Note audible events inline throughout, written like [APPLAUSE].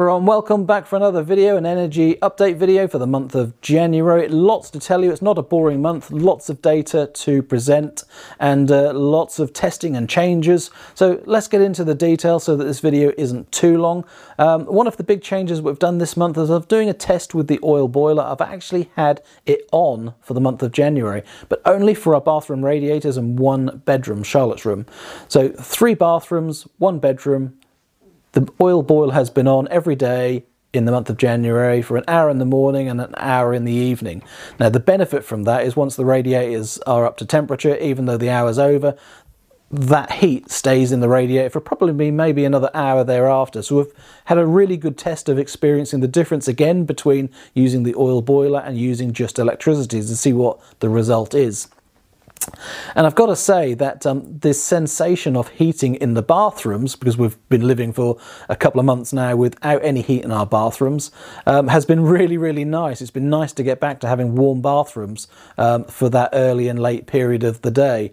Everyone, welcome back for another video, an energy update video for the month of January. Lots to tell you, it's not a boring month, lots of data to present and uh, lots of testing and changes. So let's get into the details so that this video isn't too long. Um, one of the big changes we've done this month is of doing a test with the oil boiler. I've actually had it on for the month of January, but only for our bathroom radiators and one bedroom, Charlotte's room. So three bathrooms, one bedroom, the oil boil has been on every day in the month of January for an hour in the morning and an hour in the evening. Now the benefit from that is once the radiators are up to temperature, even though the hour's over, that heat stays in the radiator for probably maybe another hour thereafter. So we've had a really good test of experiencing the difference again between using the oil boiler and using just electricity to see what the result is. And I've got to say that um, this sensation of heating in the bathrooms, because we've been living for a couple of months now without any heat in our bathrooms, um, has been really, really nice. It's been nice to get back to having warm bathrooms um, for that early and late period of the day.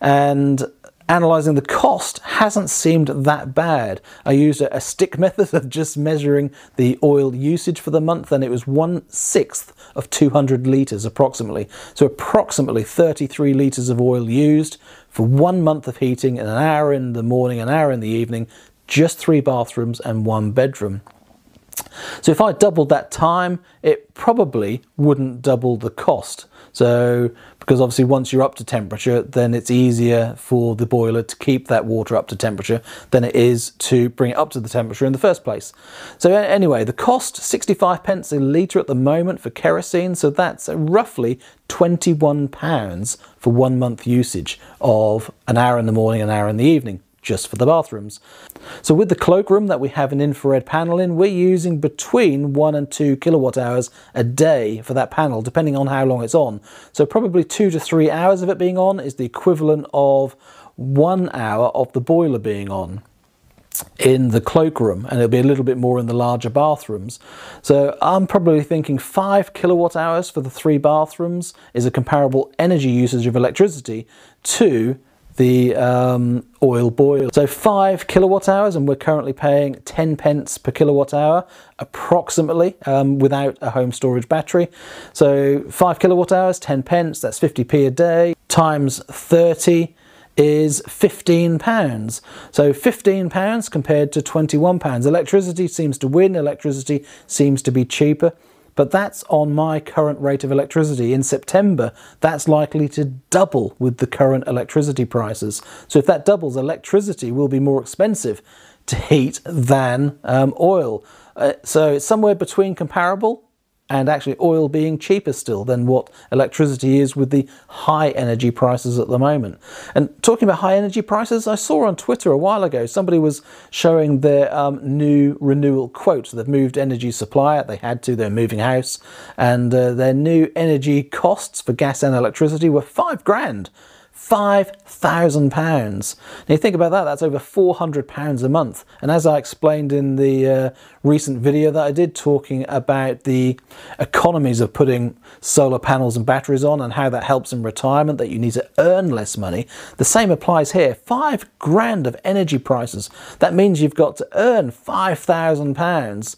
And analysing the cost hasn't seemed that bad. I used a, stick [LAUGHS] method of just measuring the oil usage for the month and it was one sixth of 200 litres approximately. So approximately 33 litres of oil used for one month of heating and an hour in the morning, an hour in the evening, just three bathrooms and one bedroom. So if I doubled that time, it probably wouldn't double the cost. So, because obviously once you're up to temperature, then it's easier for the boiler to keep that water up to temperature than it is to bring it up to the temperature in the first place. So anyway, the cost, 65 pence a litre at the moment for kerosene, so that's roughly 21 pounds for one month usage of an hour in the morning, an hour in the evening just for the bathrooms. So with the cloakroom that we have an infrared panel in, we're using between one and two kilowatt hours a day for that panel, depending on how long it's on. So probably two to three hours of it being on is the equivalent of one hour of the boiler being on in the cloakroom and it'll be a little bit more in the larger bathrooms. So I'm probably thinking five kilowatt hours for the three bathrooms is a comparable energy usage of electricity to the um, oil boil. So five kilowatt hours, and we're currently paying 10 pence per kilowatt hour, approximately, um, without a home storage battery. So five kilowatt hours, 10 pence, that's 50p a day, times 30 is 15 pounds. So 15 pounds compared to 21 pounds. Electricity seems to win, electricity seems to be cheaper but that's on my current rate of electricity. In September, that's likely to double with the current electricity prices. So if that doubles, electricity will be more expensive to heat than um, oil. Uh, so it's somewhere between comparable and actually oil being cheaper still than what electricity is with the high energy prices at the moment. And talking about high energy prices, I saw on Twitter a while ago somebody was showing their um, new renewal quote. They've moved energy supplier, they had to, they're moving house, and uh, their new energy costs for gas and electricity were five grand. £5,000. Now you think about that, that's over £400 a month. And as I explained in the uh, recent video that I did talking about the economies of putting solar panels and batteries on and how that helps in retirement, that you need to earn less money, the same applies here. Five grand of energy prices. That means you've got to earn £5,000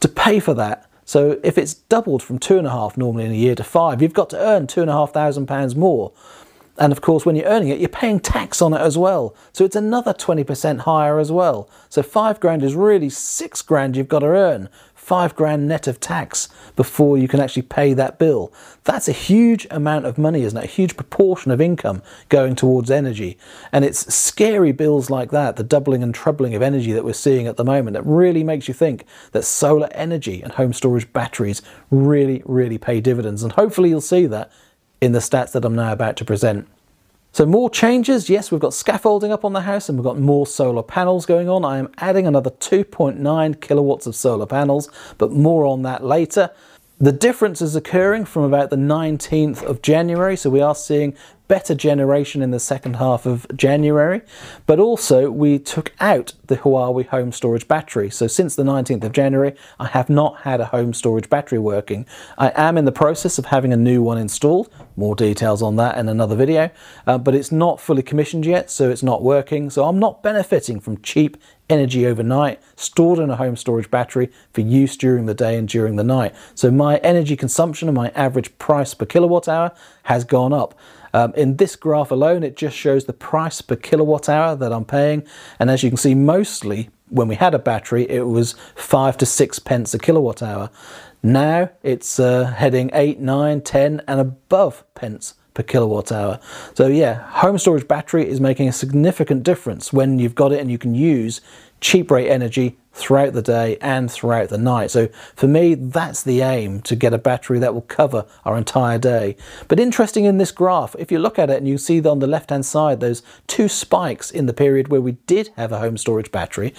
to pay for that. So if it's doubled from two and a half normally in a year to five, you've got to earn two and a half thousand pounds more. And of course, when you're earning it, you're paying tax on it as well. So it's another 20% higher as well. So five grand is really six grand you've got to earn. Five grand net of tax before you can actually pay that bill. That's a huge amount of money, isn't it? A huge proportion of income going towards energy. And it's scary bills like that, the doubling and trebling of energy that we're seeing at the moment, that really makes you think that solar energy and home storage batteries really, really pay dividends. And hopefully you'll see that in the stats that I'm now about to present. So more changes, yes, we've got scaffolding up on the house and we've got more solar panels going on. I am adding another 2.9 kilowatts of solar panels, but more on that later. The difference is occurring from about the 19th of January, so we are seeing better generation in the second half of January, but also we took out the Huawei home storage battery. So since the 19th of January, I have not had a home storage battery working. I am in the process of having a new one installed. More details on that in another video, uh, but it's not fully commissioned yet, so it's not working. So I'm not benefiting from cheap energy overnight, stored in a home storage battery for use during the day and during the night. So my energy consumption and my average price per kilowatt hour has gone up. Um, in this graph alone, it just shows the price per kilowatt hour that I'm paying. And as you can see, mostly when we had a battery, it was five to six pence a kilowatt hour. Now it's uh, heading eight, nine, ten, and above pence per kilowatt hour. So yeah, home storage battery is making a significant difference when you've got it and you can use cheap rate energy throughout the day and throughout the night. So for me, that's the aim to get a battery that will cover our entire day. But interesting in this graph, if you look at it and you see on the left hand side, those two spikes in the period where we did have a home storage battery,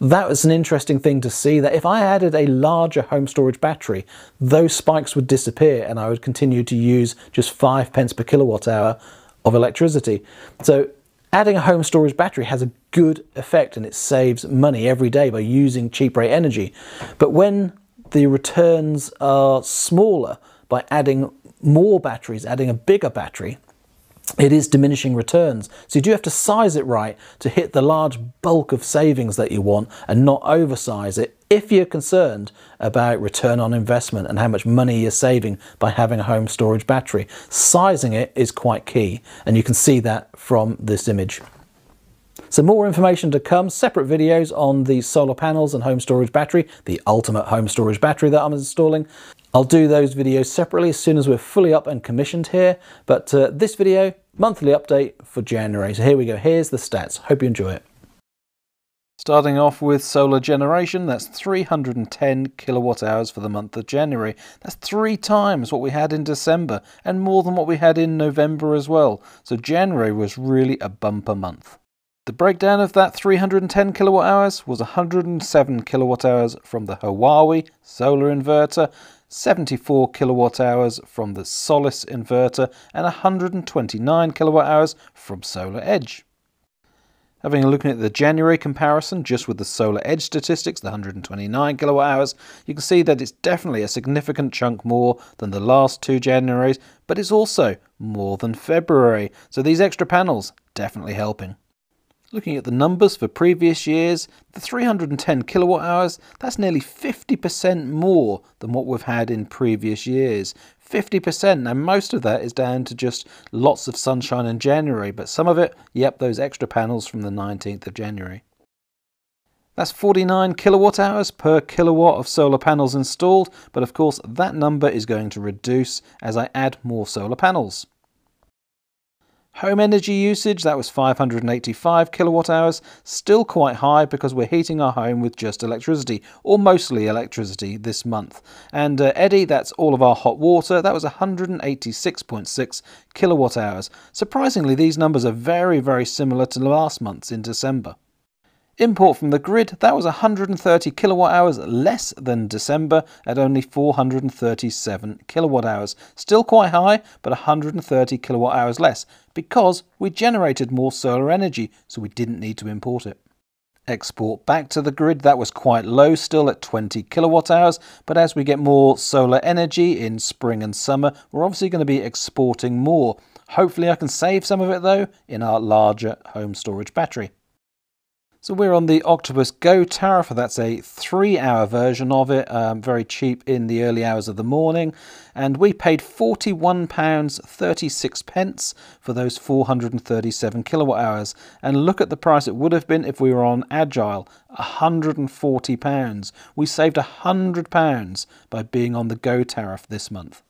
that was an interesting thing to see that if I added a larger home storage battery, those spikes would disappear and I would continue to use just five pence per kilowatt hour of electricity. So adding a home storage battery has a good effect and it saves money every day by using cheap rate energy. But when the returns are smaller by adding more batteries, adding a bigger battery, it is diminishing returns. So you do have to size it right to hit the large bulk of savings that you want and not oversize it if you're concerned about return on investment and how much money you're saving by having a home storage battery. Sizing it is quite key and you can see that from this image. So more information to come, separate videos on the solar panels and home storage battery, the ultimate home storage battery that I'm installing. I'll do those videos separately as soon as we're fully up and commissioned here. But uh, this video, monthly update for January. So here we go. Here's the stats. Hope you enjoy it. Starting off with solar generation, that's 310 kilowatt hours for the month of January. That's three times what we had in December and more than what we had in November as well. So January was really a bumper month. The breakdown of that 310 kilowatt hours was 107 kilowatt hours from the Huawei solar inverter, 74 kilowatt hours from the Solis inverter, and 129 kilowatt hours from SolarEdge. Having a look at the January comparison just with the SolarEdge statistics, the 129 kilowatt hours, you can see that it's definitely a significant chunk more than the last two Januaries, but it's also more than February. So these extra panels definitely helping. Looking at the numbers for previous years, the 310 kilowatt hours, that's nearly 50% more than what we've had in previous years. 50%, now most of that is down to just lots of sunshine in January, but some of it, yep, those extra panels from the 19th of January. That's 49 kilowatt hours per kilowatt of solar panels installed, but of course that number is going to reduce as I add more solar panels. Home energy usage, that was 585 kilowatt hours, still quite high because we're heating our home with just electricity, or mostly electricity this month. And uh, Eddi, that's all of our hot water, that was 186.6 kilowatt hours. Surprisingly, these numbers are very, very similar to last month's in December. Import from the grid, that was 130 kilowatt hours less than December at only 437 kilowatt hours. Still quite high, but 130 kilowatt hours less because we generated more solar energy, so we didn't need to import it. Export back to the grid, that was quite low still at 20 kilowatt hours, but as we get more solar energy in spring and summer, we're obviously going to be exporting more. Hopefully I can save some of it though in our larger home storage battery. So we're on the Octopus Go tariff. That's a three-hour version of it, um, very cheap in the early hours of the morning. And we paid £41.36 for those 437 kilowatt hours. And look at the price it would have been if we were on Agile, £140. We saved £100 by being on the Go tariff this month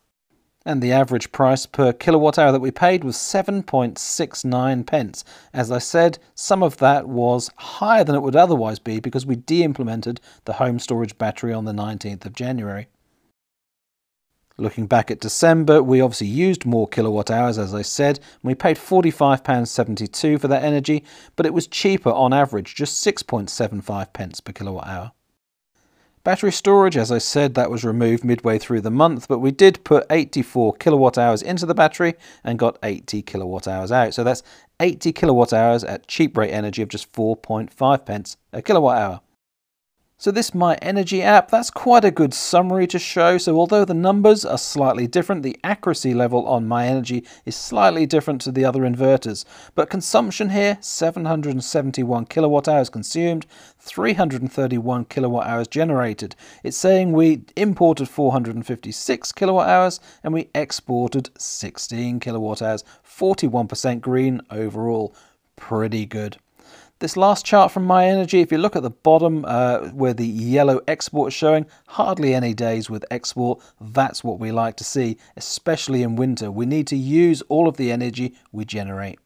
and the average price per kilowatt hour that we paid was 7.69 pence. As I said, some of that was higher than it would otherwise be because we de-implemented the home storage battery on the 19th of January. Looking back at December, we obviously used more kilowatt hours, as I said, and we paid £45.72 for that energy, but it was cheaper on average, just 6.75 pence per kilowatt hour. Battery storage, as I said, that was removed midway through the month, but we did put 84 kilowatt hours into the battery and got 80 kilowatt hours out. So that's 80 kilowatt hours at cheap rate energy of just 4.5 pence a kilowatt hour. So this Myenergi app, that's quite a good summary to show. So although the numbers are slightly different, the accuracy level on Myenergi is slightly different to the other inverters. But consumption here, 771 kilowatt hours consumed, 331 kilowatt hours generated. It's saying we imported 456 kilowatt hours and we exported 16 kilowatt hours, 41% green overall. Pretty good. This last chart from Myenergi, if you look at the bottom uh, where the yellow export is showing, hardly any days with export. That's what we like to see, especially in winter. We need to use all of the energy we generate.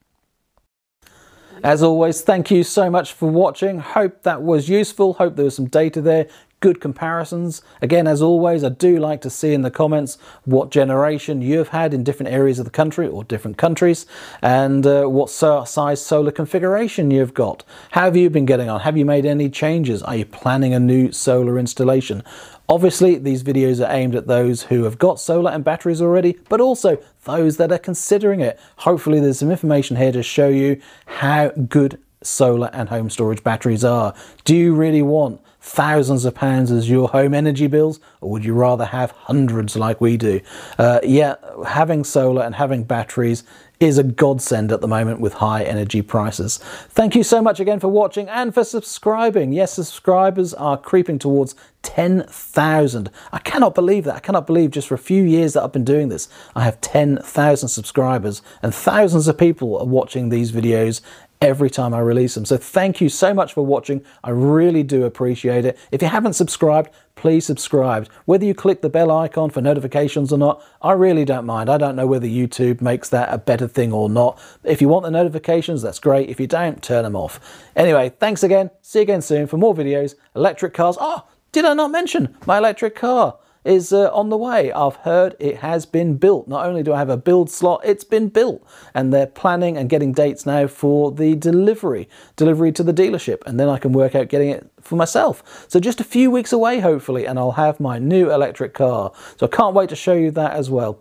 As always, thank you so much for watching. Hope that was useful. Hope there was some data there good comparisons. Again, as always, I do like to see in the comments what generation you've had in different areas of the country or different countries and uh, what size solar configuration you've got. How have you been getting on? Have you made any changes? Are you planning a new solar installation? Obviously, these videos are aimed at those who have got solar and batteries already, but also those that are considering it. Hopefully there's some information here to show you how good solar and home storage batteries are. Do you really want thousands of pounds as your home energy bills, or would you rather have hundreds like we do? Uh, yeah, having solar and having batteries is a godsend at the moment with high energy prices. Thank you so much again for watching and for subscribing. Yes, subscribers are creeping towards 10,000. I cannot believe that. I cannot believe just for a few years that I've been doing this, I have 10,000 subscribers and thousands of people are watching these videos every time I release them. So thank you so much for watching. I really do appreciate it. If you haven't subscribed, please subscribe. Whether you click the bell icon for notifications or not, I really don't mind. I don't know whether YouTube makes that a better thing or not. If you want the notifications, that's great. If you don't, turn them off. Anyway, thanks again. See you again soon for more videos. Electric cars. Oh, did I not mention my electric car? Is uh, on the way. I've heard it has been built. Not only do I have a build slot, it's been built. And they're planning and getting dates now for the delivery, delivery to the dealership. And then I can work out getting it for myself. So just a few weeks away, hopefully, and I'll have my new electric car. So I can't wait to show you that as well.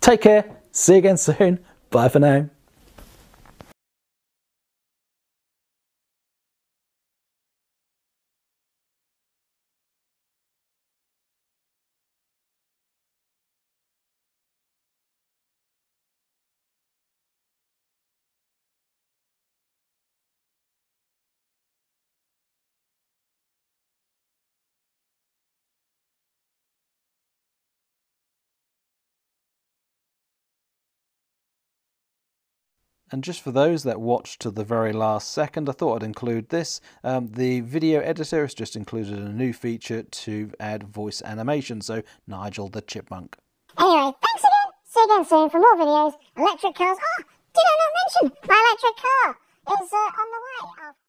Take care. See you again [LAUGHS] soon. Bye for now. And just for those that watched to the very last second, I thought I'd include this. Um, the video editor has just included a new feature to add voice animation, so Nigel the Chipmunk. Anyway, thanks again. See you again soon for more videos. Electric cars. Oh, did I not mention my electric car is uh, on the way?